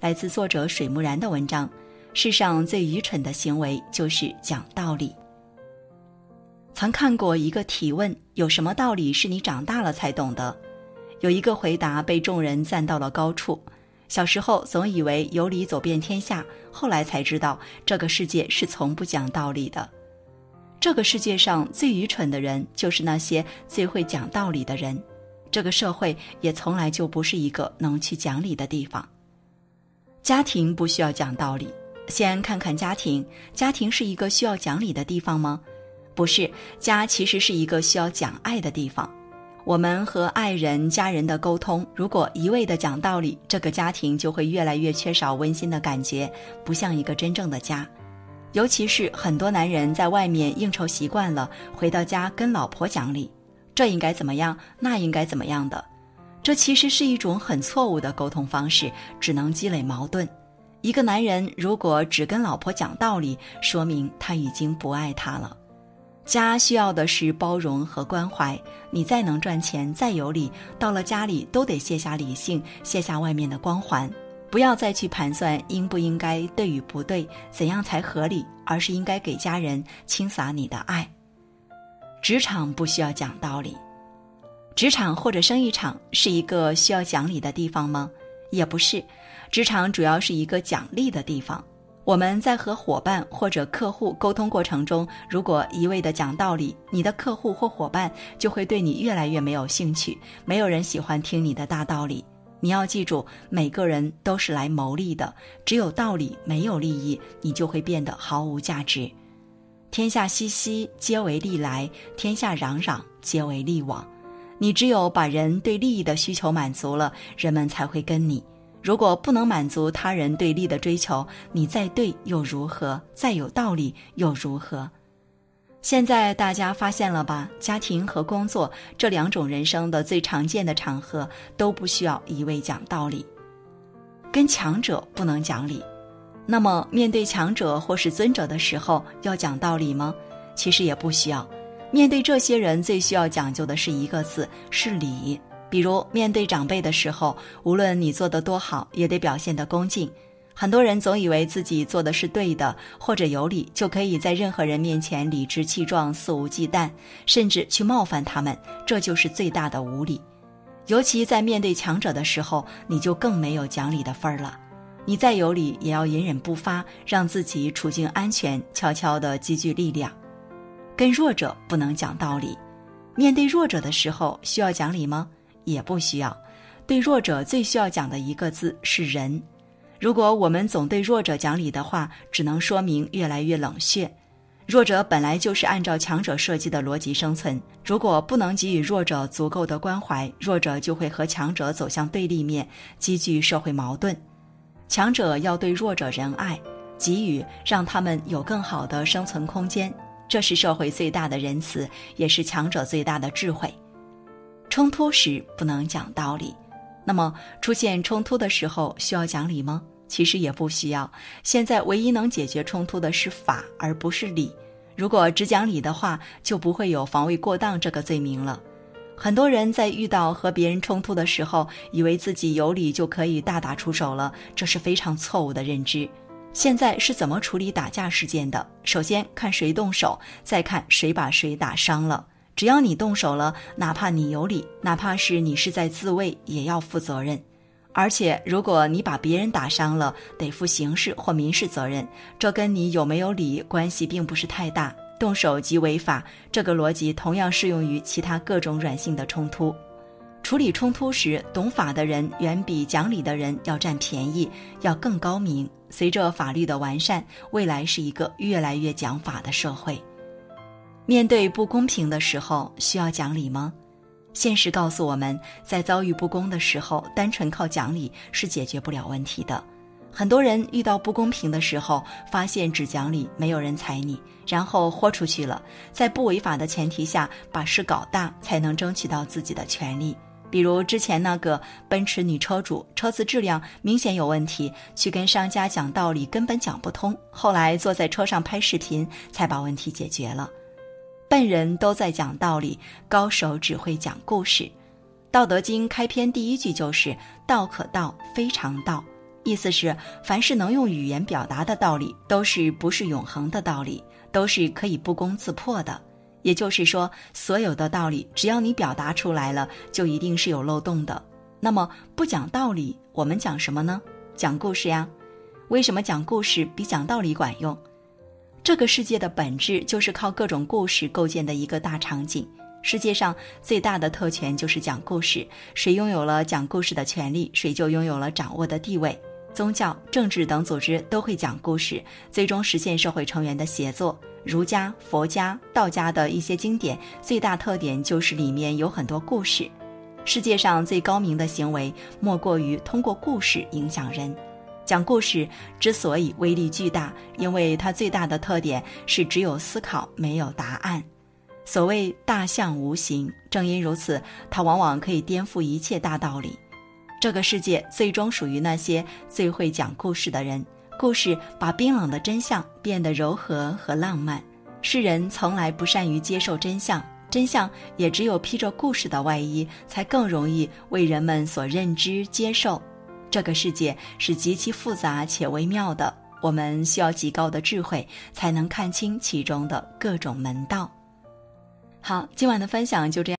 来自作者水木然的文章。世上最愚蠢的行为就是讲道理。曾看过一个提问：有什么道理是你长大了才懂的？有一个回答被众人赞到了高处。小时候总以为有理走遍天下，后来才知道这个世界是从不讲道理的。这个世界上最愚蠢的人，就是那些最会讲道理的人。这个社会也从来就不是一个能去讲理的地方。家庭不需要讲道理。先看看家庭，家庭是一个需要讲理的地方吗？不是，家其实是一个需要讲爱的地方。我们和爱人、家人的沟通，如果一味的讲道理，这个家庭就会越来越缺少温馨的感觉，不像一个真正的家。尤其是很多男人在外面应酬习惯了，回到家跟老婆讲理，这应该怎么样，那应该怎么样的，这其实是一种很错误的沟通方式，只能积累矛盾。一个男人如果只跟老婆讲道理，说明他已经不爱她了。家需要的是包容和关怀。你再能赚钱，再有理，到了家里都得卸下理性，卸下外面的光环，不要再去盘算应不应该、对与不对、怎样才合理，而是应该给家人倾洒你的爱。职场不需要讲道理，职场或者生意场是一个需要讲理的地方吗？也不是。职场主要是一个奖励的地方。我们在和伙伴或者客户沟通过程中，如果一味的讲道理，你的客户或伙伴就会对你越来越没有兴趣。没有人喜欢听你的大道理。你要记住，每个人都是来谋利的。只有道理，没有利益，你就会变得毫无价值。天下熙熙，皆为利来；天下攘攘，皆为利往。你只有把人对利益的需求满足了，人们才会跟你。如果不能满足他人对利的追求，你再对又如何？再有道理又如何？现在大家发现了吧？家庭和工作这两种人生的最常见的场合，都不需要一味讲道理。跟强者不能讲理，那么面对强者或是尊者的时候，要讲道理吗？其实也不需要。面对这些人，最需要讲究的是一个字，是礼。比如面对长辈的时候，无论你做得多好，也得表现得恭敬。很多人总以为自己做的是对的，或者有理，就可以在任何人面前理直气壮、肆无忌惮，甚至去冒犯他们，这就是最大的无礼。尤其在面对强者的时候，你就更没有讲理的份儿了。你再有理，也要隐忍不发，让自己处境安全，悄悄地积聚力量。跟弱者不能讲道理，面对弱者的时候，需要讲理吗？也不需要，对弱者最需要讲的一个字是仁。如果我们总对弱者讲理的话，只能说明越来越冷血。弱者本来就是按照强者设计的逻辑生存，如果不能给予弱者足够的关怀，弱者就会和强者走向对立面，积聚社会矛盾。强者要对弱者仁爱，给予让他们有更好的生存空间，这是社会最大的仁慈，也是强者最大的智慧。冲突时不能讲道理，那么出现冲突的时候需要讲理吗？其实也不需要。现在唯一能解决冲突的是法，而不是理。如果只讲理的话，就不会有防卫过当这个罪名了。很多人在遇到和别人冲突的时候，以为自己有理就可以大打出手了，这是非常错误的认知。现在是怎么处理打架事件的？首先看谁动手，再看谁把谁打伤了。只要你动手了，哪怕你有理，哪怕是你是在自卫，也要负责任。而且，如果你把别人打伤了，得负刑事或民事责任，这跟你有没有理关系并不是太大。动手即违法，这个逻辑同样适用于其他各种软性的冲突。处理冲突时，懂法的人远比讲理的人要占便宜，要更高明。随着法律的完善，未来是一个越来越讲法的社会。面对不公平的时候，需要讲理吗？现实告诉我们，在遭遇不公的时候，单纯靠讲理是解决不了问题的。很多人遇到不公平的时候，发现只讲理没有人睬你，然后豁出去了，在不违法的前提下把事搞大，才能争取到自己的权利。比如之前那个奔驰女车主，车子质量明显有问题，去跟商家讲道理根本讲不通，后来坐在车上拍视频，才把问题解决了。笨人都在讲道理，高手只会讲故事。《道德经》开篇第一句就是“道可道，非常道；意思是，凡是能用语言表达的道理，都是不是永恒的道理，都是可以不攻自破的。也就是说，所有的道理，只要你表达出来了，就一定是有漏洞的。那么，不讲道理，我们讲什么呢？讲故事呀。为什么讲故事比讲道理管用？这个世界的本质就是靠各种故事构建的一个大场景。世界上最大的特权就是讲故事，谁拥有了讲故事的权利，谁就拥有了掌握的地位。宗教、政治等组织都会讲故事，最终实现社会成员的协作。儒家、佛家、道家的一些经典，最大特点就是里面有很多故事。世界上最高明的行为，莫过于通过故事影响人。讲故事之所以威力巨大，因为它最大的特点是只有思考，没有答案。所谓大象无形，正因如此，它往往可以颠覆一切大道理。这个世界最终属于那些最会讲故事的人。故事把冰冷的真相变得柔和和浪漫。世人从来不善于接受真相，真相也只有披着故事的外衣，才更容易为人们所认知接受。这个世界是极其复杂且微妙的，我们需要极高的智慧才能看清其中的各种门道。好，今晚的分享就这样。